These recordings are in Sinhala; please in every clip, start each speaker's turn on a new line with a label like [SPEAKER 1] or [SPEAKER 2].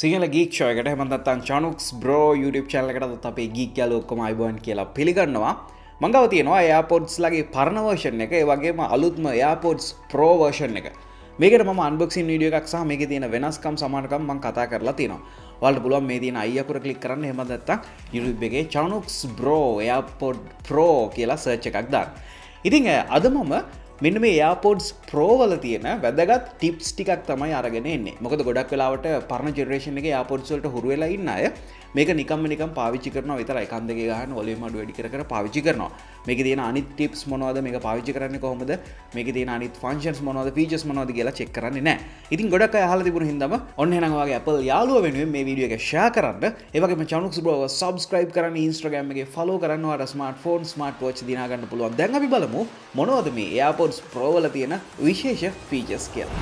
[SPEAKER 1] සිහල ගීක්ෂයකට හමතන් චනුක්ස් බ්‍රෝ YouTube චල්ලකටත් අපේ ගීක් යාල ඔක්කොම අයිබන් කියලා පිළිගන්නවා. මංගව තියෙනවා එයාපොඩ්ස් ලගේ පරණවර්ෂන් එක වගේම අලුත්ම එයාපොඩ්ස් ප්‍රෝවර්ෂන් එක. මේකට ම අන්බක්සින් වීඩිය එකක් සහ මේක තියෙන වෙනස්කම් සමානකම් මං කතා කරලා තියෙනවා. වලට පුළුවන් මේ තියෙන අයකුර කලික් කරන්න හෙමදත්තා YouTube එකගේ චනුක්ස් බ්‍රෝ එයාපොඩ් ප්‍රෝ කියලා සර්ච් එකක් දාන්න. ඉතිං අද මම මෙන්න මේ යාපෝඩ්ස් ප්‍රෝවල තියෙන වැදගත් ටිප්ස් ටිකක් තමයි අරගෙන එන්නේ. මොකද ගොඩක් වෙලාවට පරණ ජෙනරේෂන් එක යාපොඩ්සල්ට හුරුවෙලා ඉන්න අය මේක නිකම් නිකම් පාවිච්චි කරන විතර එකන්දගේ ගහන ඔලේ මඩු වැඩි කර පාවිච්චි කරනවා. මේක තියෙන අනි ටිප්ස් මොනවද මේ පාවිච්චි කරන්න කොහොමද? මේක තියෙන අනිත් ෆංශන්ස් මොනවද? ෆීචස් මොනවද කියලා චෙක් කරන්නේ නෑ ඉතින් ගොඩක් අහල තිබුණ හිදම ඔන්න හෙනවාගේ Apple යාලුව වෙනුවෙන් මේ වීඩියෝ එක ෂා කරන්න. ඒවගේම චනුක්ස් බව සබස්ක්‍රයිබ් කරන්න ඉන්ස්ට්‍රගම් එක ෆලෝ කරන්නවාට ස්මර්ට ෆෝන් ස්මර්ට ෝච් දිනාගන්න පුළුවන්. දැන් අපි බලමු මොනවද මේ එයාපොඩ්ස් ප්‍රෝවල තියෙන විශේෂ ෆීචස් කියලා.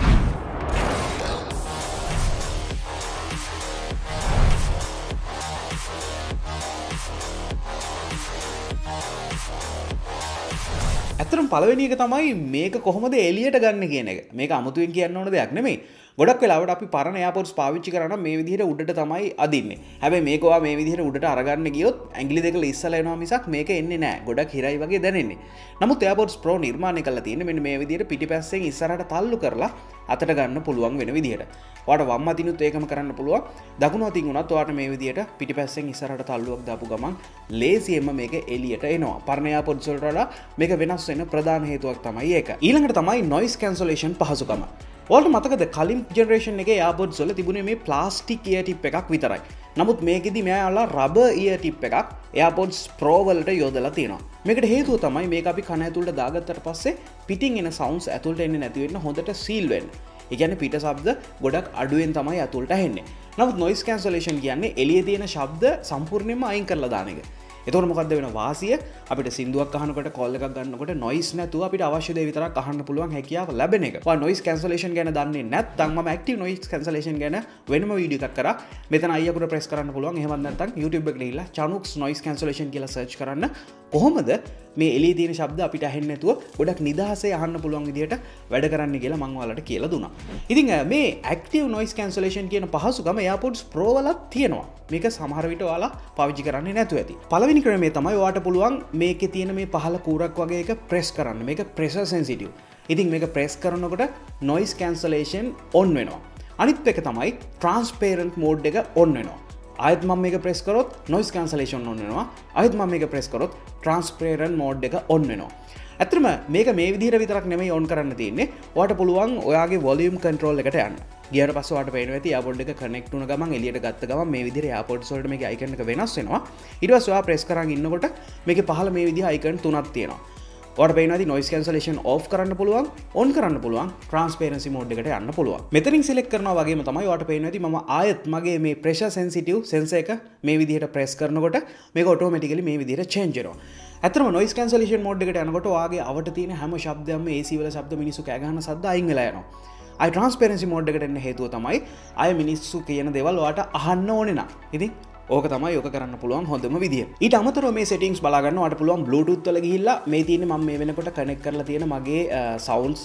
[SPEAKER 1] ඇතරම් පලවෙනි එක තමයි මේක කොහොමද එලියට ගන්න කියන එක. මේක අමුතුවෙන් කියන්න ඕන දෙයක් නෙමේ ගොඩක් වෙලාවට අපි පරණ යාපොට් පාවිච්චි කරන මේ විදිහට උඩට තමයි අදින්න. හැබැ මේකවා මේ විදිහට උඩට අරගන්න ගියොත් ඇගලි දෙක ඉස්සලනවා මිසක් මේක එන්නේ නෑ. ගොඩක් හිරයි වගේ දැනෙන්නේ. නමුත් යාපොට් ප්‍රෝ නිර්මාණය කල තියෙන මෙ මේ විදිහට පිටි පැස්සෙන් ඉස්සරට තල්ලු කරලා අතට ගන්න පුළුවන් වෙන විදිහට. වට වම් අතිනුත් ඒකම කරන්න පුළුවන්. දකුණු අතින් වුණත් වාට මේ විදිහට පිටි පැස්සෙන් ඉස්සරට තල්ලුවක් දාපු ගමන් ලේසියෙන්ම මේක එලියට එනවා. පරණයා පොඩ්සල්ටලා මේක වෙනස් වෙන ප්‍රධාන හේතුවක් තමයි ඒක. ඊළඟට තමයි නොයිස් කැන්සලේෂන් පහසුකම. ඔල්ට මතකද කලින් ජෙනරේෂන් එක යාබොඩ් සොල තිබුණ මේ ප්ලාස්ටික් ඒ ටිප් එකක් විතරයි. නමුත් මේකෙදි මෙයාලා රබ ඒ ටිප් එකක් එයාපොඩ්ස් ප්‍රෝවලට යෝදලා තියෙනවා. මේකට හේතුව තමයි මේ අපි කන ඇතුළට දාගත්තට පස්සේ පිටින් එන සවන්ස් ඇතුළට එන්න නැතිවෙන්න හොඳට සීල්වෙන් ඉගැන පිට සබ්ද ගොඩක් අඩුවෙන් තමයි ඇතුළට හෙන්නේ නමුත් නොයිස් කන්සලේෂන් කියන්නේ එලිය තියෙන ශබ්ද සම්පූර්ණයම අයින් කරලා දානක එතවට මොකක්ද වෙන වාසිය? අපිට සිදුවක් කහනකට කොල්ල එකක් ගන්නකොට නොයිස් නැතු අපිට අවශ්‍යද විතර කහන්න පුළුවන් හැකියාව ලැබෙන එක. නොයිස් කන්සලේෂන් ගැන දන්නේ නැත් තම ක්ටව නොයිස් කන්සලේෂන් ගැන වෙනම වීඩියක් කර. මෙතන අයකට ප්‍රෙස් කරන්න පුළුවන්. හමන්නතන් YouTube එකල චනුක්ස් නොයිස් කන්සලේෂන් කියලා සර්ච් කරන්න. කොහොමද මේ එලි තින ශබ්ද අපිට හැන්නතුව ගොඩක් නිදහසේ අහන්න පුළුවන් විදිට වැඩ කරන්න කියලා මංවාලට කියලා දුනා ඉතින් මේ ඇක්ටව නොයිස් කන්සලේෂන් කියන පහසුකම යාපොට්ස් ප්‍රෝවලත් තියෙනවා. මේක සමහරවිට වාලා පවිචි කරන්න නැතු ඇති. පලවිනි ක්‍රමේ තමයි වාට පුළුවන් මේක තියෙන මේ පහල කූරක් වගේ එක ප්‍රෙස් කරන්න. මේක ප්‍රෙස සෙන්සිටිය් ඉතින් මේක ප්‍රෙස් කරනකොට නොයිස් කන්සලේෂන් ඔන් වෙනවා. අනිත් එක තමයි ට්‍රන්ස්පේරන්් මෝඩ් එක ඔන්න වෙනවා. අයත් මම මේක ප්‍රෙස් කරොත් නොයිස් කන්සලේෂන් ඔන්නවා අයත් ම මේක ප්‍රෙස් කරොත් ට්‍රන්ස්පේරන් මෝඩ් එක ඔන්න වෙනවා. ඇතරම මේක මේ විදිර විතරක් නෙමයි ඔන් කරන්න තියන්නේ. වට පුළුවන් ඔයාගේ වොලියම් කන්ට්‍රෝල් එකට යන්න. ගිය පසට පේනවති අපොඩ් එක කනෙක්ටුන ගම එලියට ගත්ත ගම මේ විදිර අපොඩ් සොල්ට මේ අයිකනක වෙනස්සෙනවා ඉටවස්වා ප්‍රෙස් කරන්න ඉන්නකොට මේක පහල මේ විදි අයිකන් තුනත් තියෙනවා. වට පේනති නොයිස් කන්සලේෂන් ඕ් කරන්න පුළුවන් ඔන් කරන්න පුළුවන් ට්‍රන්ස්පේරන්සි මෝඩ් එකට යන්න පුළුවන්. මෙතරින් සිලෙක් කරන වගේ තමයි වට පේනති ම ආයත් මගේ මේ ප්‍රේශ සැන්සිටව් සෙන්ස එක මේ විදිහට ප්‍රෙස් කරනකොට මේ ඔටෝමටිකලි මේ විදිහට චේන්ජරෝ ඇතම නොයිස් කන්සලේෂන් මෝඩ්කට යනකොට වගේ අවට තියන හැම ශබ්දයම ඒසිවල ශබ්ද මිනිසු කෑගහන සද අයිංගලයනවා ට්‍රන්ස්පරන්සි මෝඩ්කට එන්න හේතුව තමයි අය මිනිස්සු කියන දෙවල්වාට අහන්න ඕනෙන ඉතින් ඕක තමයි යෝක කරන්න පුළුවන් හොඳම විදිිය. ඊට අමතර මේ සෙටිංස් බලාගන්නට පුළුවන් බ්ලුටුත්තල ගහිල්ලා මේ තියන ම මේ වෙනකොට කනෙක් කරලා තියෙන මගේ සවන්ස්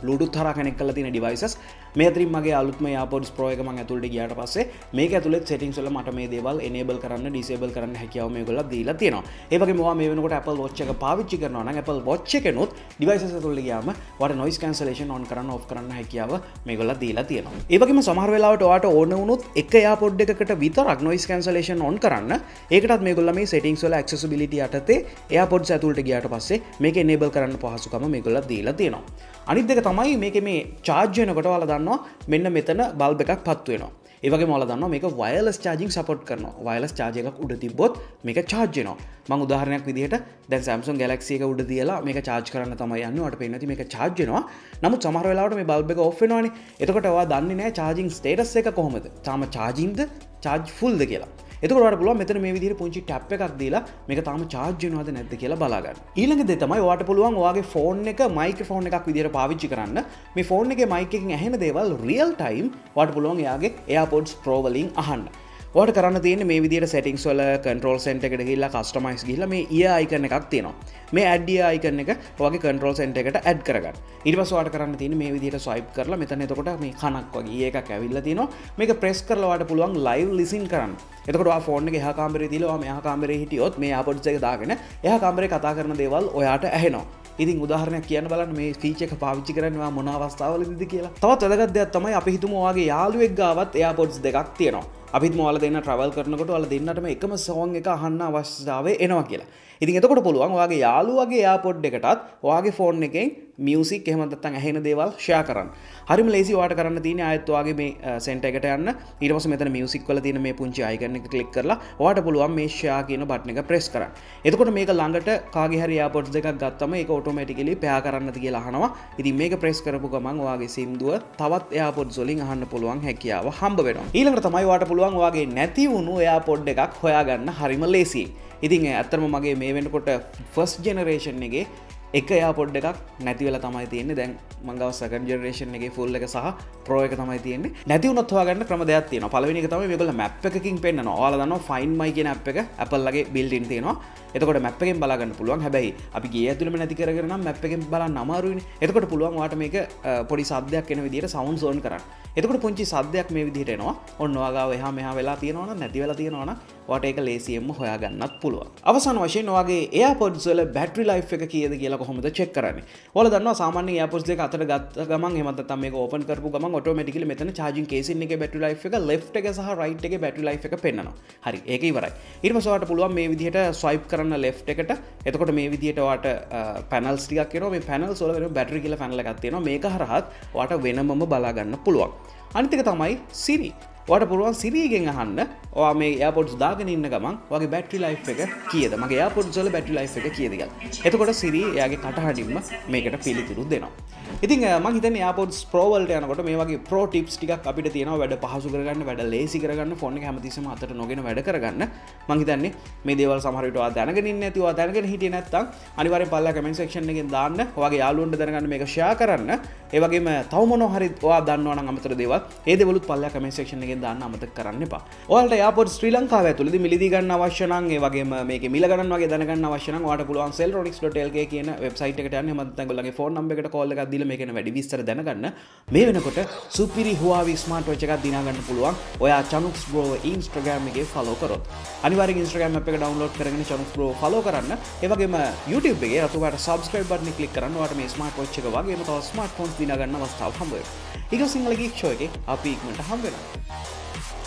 [SPEAKER 1] බ්ලුටුත් හර කනෙක් කල තියෙන ඩිවයිසස් මේතරින් මගේ අලුත්ම යාපොඩ් ප්‍රෝයක ම ඇතුළට ගියට පස්සේ මේ ඇතුළෙත් සෙටිංස්ල මට මේ දේවල් එනබල් කරන්න ඩිසේබල් කරන්න හැකියාව මේ ගොල දීලා තියෙනවා. ඒවගේ මවා මේ වෙනකොට Apple ොච්චක පාවිච්චි කරනවා Apple ොච්චකනොත් ඩිවයිස තුළ ගයාම වට නොයිස් කන්සලේෂන් ඔන් කරන්න ඔ් කරන්න හැකියාව මේ ගොල දීලා තියෙනවා. ඒවගේම සමහරවෙලාවට වාට ඕන වුණුත් එක යාපොඩ් එකකට විතරක් නොයිස් කන්සලේෂන් නොටිෆිකේෂන් ඔන් කරන්න. ඒකටත් මේ ගොල්ල මේ සෙටිං සොල ක්සබිලිට අතේ එයාපොඩ් ඇතුළට ගියට පස්සේ මේක නේබල් කරන්න පහසුකම මේ ගොල්ල දීලා තියෙනවා. අනිදක තමයි මේක මේ චාර්ජයනකොට වල දන්නවා මෙන්න මෙතන බල්බ එකක් පත්වෙනවා ඒවගේ මොල දන්න මේක වයලස් චාජිං සපොට් කරන වයලස් චාජයක උඩ තිබොත් මේක චාර්ජයනවා මං උදාහරණයක් විදිහට දැ සම්සන් ගලක්සියක උඩ දියලා මේක චාර්ජ් කරන්න තමයි යන්නට පෙනති මේක චාර්ජනවා නමුත් සමහරලාට මේ බල්බ එක ඔෆ්ෙනවානි එතකොටවා දන්න නෑ චාජිං ස්ටේටස් එක කොහොමද? තාම චාජින්ද චාර්ජ් ෆුල්ද කියලා. එතකට පුල මෙතන මේ විදිහට පුංචි ටැප් එකක් දීලා මේක තාම චාර්ජනවාද නැද්ද කියලා බලාගන්න. ඊළඟ දෙ තමයි වාට පුළුවන් වගේ ෆෝන් එක මයික ෆෝන් එකක් විදිර පාවිච්චි කරන්න. මේ ෆෝන් එක මයිකකින් ඇහෙන දේවල් රියල් ටයිම් වාට පුළුවන් යාගේ එයාපොඩ්ස් ප්‍රෝවලින් අහන්න. වට කරන්න තියෙන මේ විදිට සෙටිංස් වල කන්ටරෝල් සෙන්ට එකට ගිල්ලා කස්ටමයිස් ගිල මේ ඒ අයිකන එකක් තියෙනවා. මේ ඇඩිය අයිකන එක වගේ කන්ටරෝල් සෙන්ට එකට ඇඩ් කරගන්න. ඉරිවස්වාට කරන්න තින මේ විදිට සයිප් කරලා මෙතන එතකොට මේ කනක් වගේ ඒක ඇවිල්ල තින මේක ප්‍රෙස් කරලවාට පුළුවන් ලයිව් ලිසින් කරන්න. එතකට ෆෝර්න එක කාමර තිලවා මේ කාමර හිටියොත් මේ අපපොට්සක දාගෙන එහ කාමරේ කතා කරන දේවල් ඔයාට ඇහෙනවා. ඉතින් උදාහරණයක් කියන්න බලන්න මේ ෆීචක පාවිච්චි කරනවා මොනවස්ථාවලද කියලා. තවත් වැදගත් දෙයක් තමයි අපි හිතුමවාගේ යාළුවෙක් ගාවත් එයා පොඩ්ස් දෙකක් තියෙනවා. අපිත් මොල දෙන්න ට්‍රවල් කරනකොට වල දෙන්නටම එකම සෝන් එක අහන්න අවශ්‍යාවේ එනවා කියලා. ඉතින් එතකොට පුළුවන් වගේ යාළුවගේ යාපොඩ් එකටත් වගේ ෆෝන් එකෙන් මියසික් එහමතත්තන් ඇහෙන දේවල් ෂයා කරන්න. හරිම ලේසි වාට කරන්න තින අයත්වාගේ මේ සෙන්ට එකට යන්න. ඉරවස මෙතන මියසික් වල තින මේ පුංචි අයකරන එක කලික් කරලා වාට පුළුවන් මේ ෂයා කියන බට්න එක ප්‍රෙස් කර එතකොට මේක ළඟට කාගහරි යාපොට් දෙකක් ගත්තම එක ඔටෝමටිකලි පයා කරන්න කියලා හනවා ඉති මේක ප්‍රෙස් කරපු ගමන් වගේ සිින්දුව තවත් එයාපොඩ් සොලින් අහන්න පුළුවන් හැකියාව හම්බ වෙන ඊළඟට තමයි වාට පුළුවන් වගේ නැති වුණු එයා පොඩ් එකක් හොයාගන්න හරිම ලේසි ඉතින් ඇත්තරම මගේ මේ වෙනකොට ෆස් ජෙනරේෂන් එකගේ එක යා පොඩ් එකක් නැතිවල තමයි තියන්නේ. දැන් මංගව සකන් ජනරේෂන් එක ෆුල් එක සහ ප්‍රෝ එක තමයි තියන්නේ. නැති උනොත්වාගන්න ක්‍රම දෙයක් තියෙන පලවෙනි තම මේකල මැප් එකකින් පෙන්න්න ඕල දන්න ෆයින් මයි කියෙන අප් එක ඇපල්ලගේ බිල්ටින් තියෙනවා. එතකොට මැප් එකෙන් බලාගන්න පුළුවන්. හැබැයි අපි ගේ ඇතුළම නැති කරන මැප් එකෙන් බලා නමාරුවන එතකොට පුළුවන් වාට මේක පොඩි සද්‍යයක් එන විදිට සවන්් සෝන් කරන්න. එතකට පුංචි සද්‍යයක් මේ විදිහටනවා ඔන්නවාගාව එහා මෙහා වෙලා තියෙනවන නැතිවෙලා තියෙනවන වට එක ලේසියෙන්ම හොයාගන්නත් පුළුව අවසන් වශයෙන් වගේ එය පොඩ්සල බැටරි ලයි් එක කියද කියලා කොහොමද චෙක් කරන ඔල දන්න සාමාන්‍ය පොස් දෙක අතර ගත් ගමන් හමත මේ ඕපන් කරපු ගම ඔටෝමටිකල මෙතන චාජින් කේසින එක බැටි ලයි් එක ලේ එක සහ රයිට් එක බැටි ලයි් එක පෙන්න්නවා. හරි ඒක ඉවරයි. ඉර්මසවාට පුළුවන් මේ විදිහට ස්වයිප් කරන්න ලේ එකට. එතකොට මේ විදිහටවාට පැනල් ටික් කියන මේ පැනල් සොල බැටරි කියල පැනල ගත්තියෙන මේක හරහත් වාට වෙනමම බලාගන්න පුළුවන්. අනිතික තමයි සිරි වට පුළුවන් සිරීගෙන් අහන්න. වා මේ යාපොට් දාගෙන ඉන්න ගමන් වගේ බැටි ලයි් එක කියද? මගේ යාපොට් සොල බැටි ලයි් එක කියදග එතකොට සිරී යාගේ කටහඩින්ම මේකට පිළිතුරු දෙනවා. ඉතින් මහිත යාපොත් ප්‍රෝවල්ට යනකොට මේ වගේ ප්‍රෝ ටිප්ස් ටික් අපිට තියෙන වැඩ පහසු කරගන්න වැඩ ලේසි කරගන්න ෆොන් හැමතිසම අතට නොගෙන වැඩ කරගන්න. මහිතන්නේ මේ දේවල් සමහරටවා දැනගෙන ඇතිවා දැනගෙන හිටිය නැත්තම් අනිවර පල්ල කමෙන් ක්ෂන් එකෙන් දාන්න. වගේ යාලුන්ට දැනගන්න මේක ෂයා කරන්න. ඒවගේම තවමන හරිවා දන්නවන අමතර දේව ඒදවලුත් පල්ල කමෙන් ක්ෂන් එකෙන් දාන්න අමත කරන්න එපා. ඔල්ට යාපොත් ශ්‍රී ලංකාව තුළද මිලිදිගන්න අවශ්‍යනන්ගේ වගේ මේ මිලගන්න වගේ දැනගන්න අවශ්‍යන වාට පුළුවන් සෙල් ොනික්ස් ටල්ගේ කියන වෙබ්සයිට එකට මතගලගේ ෆෝන් නම්බකට කොල්ල දල මේකන වැඩි විස්තර දැනගන්න. මේ වෙනකොට සුපිරි හවා ස්මාට වචක දිනාගන්න පුළුවන්. ඔයා චනුක්ස් බෝ ඉන්ස්ට්‍රගෑම්ගේ ෆලෝ කරොත්. අනිවර ඉස්ට්‍රගම් එක ඩවන්ලෝඩ් කරන චනුක් බෝ ෆලෝ කරන්න. ඒවගේම YouTubeගේ රතුවට සබස්ක්‍රයිබ් බටන කලික් කරන්නවට මේ ස්මාට ොච්චක වගේ තව ස්මාට ෆෝන්ස් දිනගන්න වස්ථාව හම්බ එක සිංහලගේ ක්ෂෝයගේ අපි ඉක්මට We'll